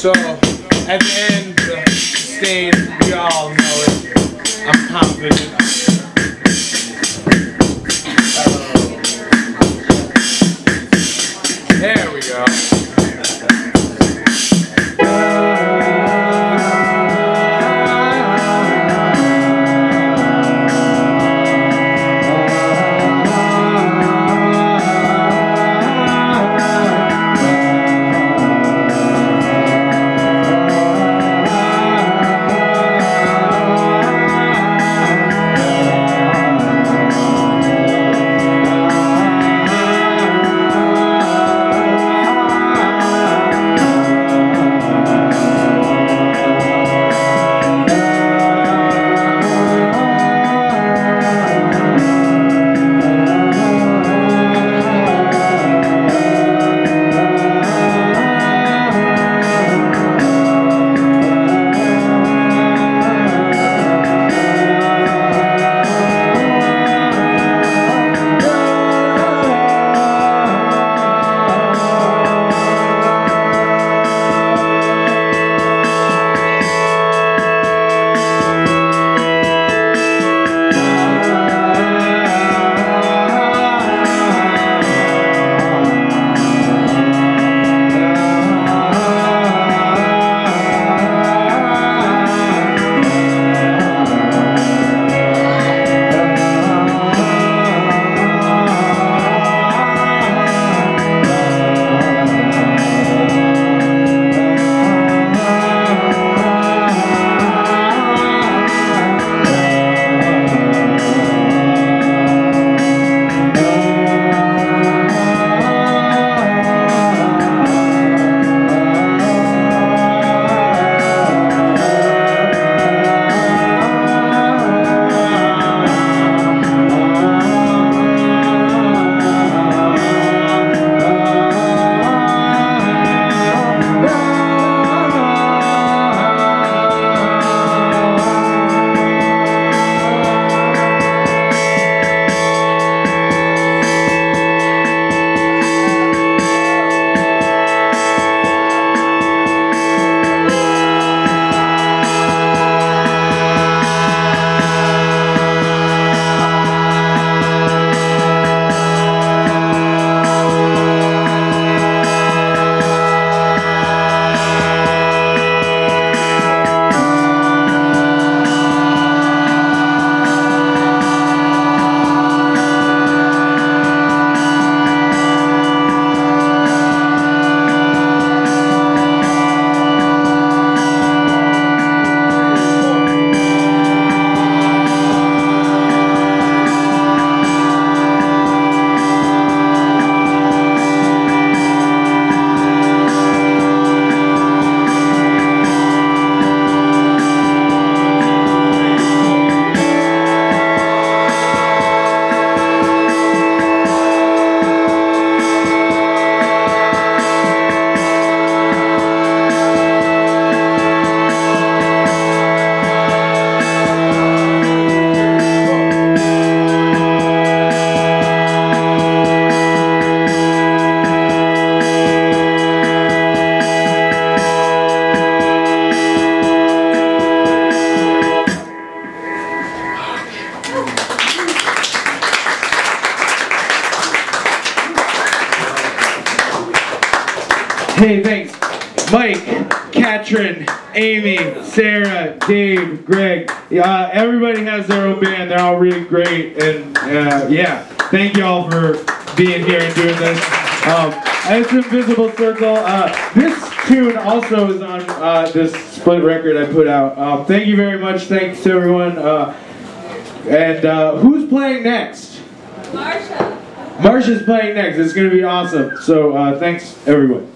So, at the end, the stage, we all know it. I'm confident. There we go. Hey, thanks. Mike, Katrin, Amy, Sarah, Dave, Greg. Uh, everybody has their own band. They're all really great. And uh, yeah, thank you all for being here and doing this. Um, it's Invisible Circle. Uh, this tune also is on uh, this split record I put out. Um, thank you very much. Thanks to everyone. Uh, and uh, who's playing next? Marsha. Marsha's playing next. It's going to be awesome. So uh, thanks, everyone.